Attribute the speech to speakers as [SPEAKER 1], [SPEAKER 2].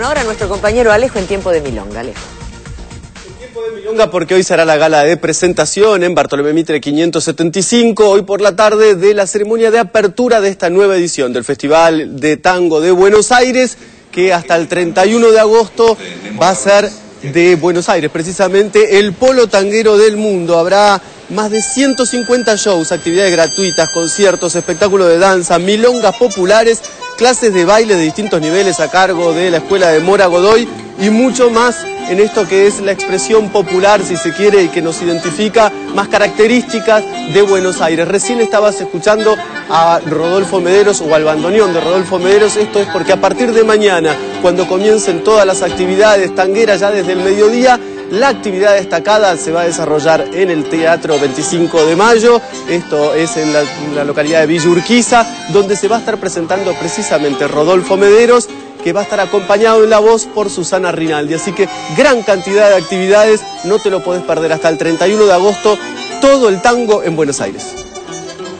[SPEAKER 1] Bueno, ahora nuestro compañero Alejo en tiempo de Milonga. Alejo.
[SPEAKER 2] Porque hoy será la gala de presentación en Bartolomé Mitre 575, hoy por la tarde de la ceremonia de apertura de esta nueva edición del Festival de Tango de Buenos Aires, que hasta el 31 de agosto va a ser de Buenos Aires, precisamente el polo tanguero del mundo. Habrá más de 150 shows, actividades gratuitas, conciertos, espectáculos de danza, milongas populares, clases de baile de distintos niveles a cargo de la Escuela de Mora Godoy y mucho más en esto que es la expresión popular, si se quiere, y que nos identifica más características de Buenos Aires. Recién estabas escuchando a Rodolfo Mederos o al bandoneón de Rodolfo Mederos. Esto es porque a partir de mañana, cuando comiencen todas las actividades tangueras ya desde el mediodía, la actividad destacada se va a desarrollar en el Teatro 25 de Mayo, esto es en la, localidad de Villa Urquiza, donde se va a estar presentando precisamente Rodolfo Mederos que va a estar acompañado en la voz por Susana Rinaldi. Así que gran cantidad de actividades, no te lo podés perder hasta el 31 de agosto, todo el tango en Buenos Aires.